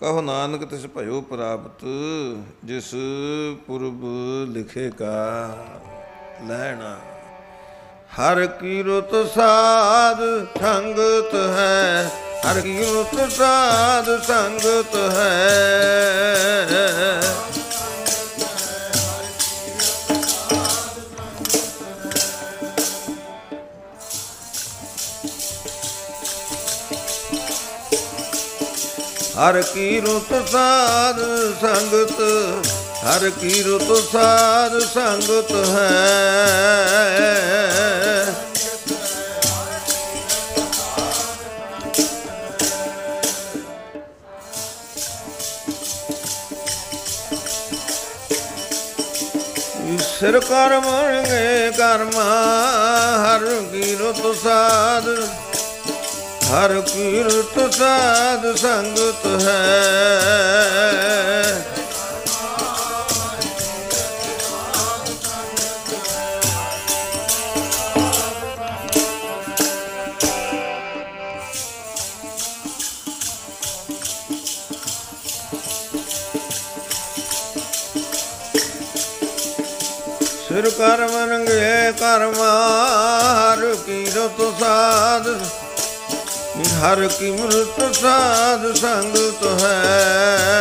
ਕਹੋ ਨਾਨਕ ਤਿਸ ਭਇਓ ਪ੍ਰਾਪਤ, ਜਿਸ ਪੁਰਬ ਲਿਖੇ ਕਾ ਲੈਣਾ। ਹਰ ਕੀਰੁਤ ਸਾਧ ਸੰਗਤ ਹੈ, ਹਰ ਕੀਰੁਤ ਸਾਧ ਸੰਗਤ ਹੈ। ਹਰ ਕੀ ਰੁਤ ਸਾਧ ਸੰਗਤ, ਹਰ ਕੀ ਰੁਤ ਸਾਧ ਸੰਗਤ ਹੈ। ਸਿਰ ਕਰਮਣਗੇ ਕਰਮਾ, ਹਰ ਕੀ ਰੁਤ ਸਾਧ ਹਰ ਕੀਰਤ ਸਾਧ ਸੰਗਤ ਹੈ। ਸਿਰ ਕਰਮਨਗੇ ਕਰਮਾ ਹਰ ਕੀਰਤ ਸਾਧ ਹਰ ਕੀ ਮ੍ਰਿਤ ਸਾਧ ਸੰਗਤ ਹੈ।